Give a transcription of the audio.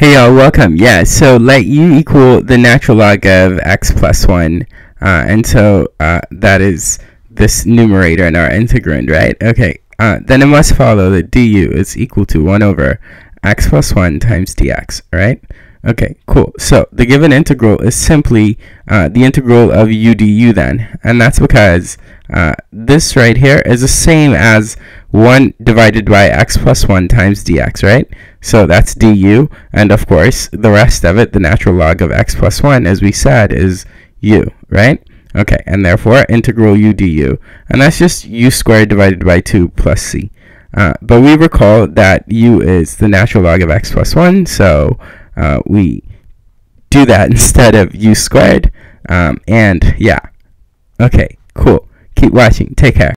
Hey y'all, welcome. Yeah, so let u equal the natural log of x plus 1. Uh, and so uh, that is this numerator in our integrand, right? Okay, uh, then it must follow that du is equal to 1 over x plus 1 times dx, right? Okay, cool. So the given integral is simply uh, the integral of u du then. And that's because uh, this right here is the same as 1 divided by x plus 1 times dx, right? So that's du, and of course, the rest of it, the natural log of x plus 1, as we said, is u, right? Okay, and therefore, integral u du. And that's just u squared divided by 2 plus c. Uh, but we recall that u is the natural log of x plus 1, so uh, we do that instead of u squared. Um, and yeah, okay, cool. Keep watching. Take care.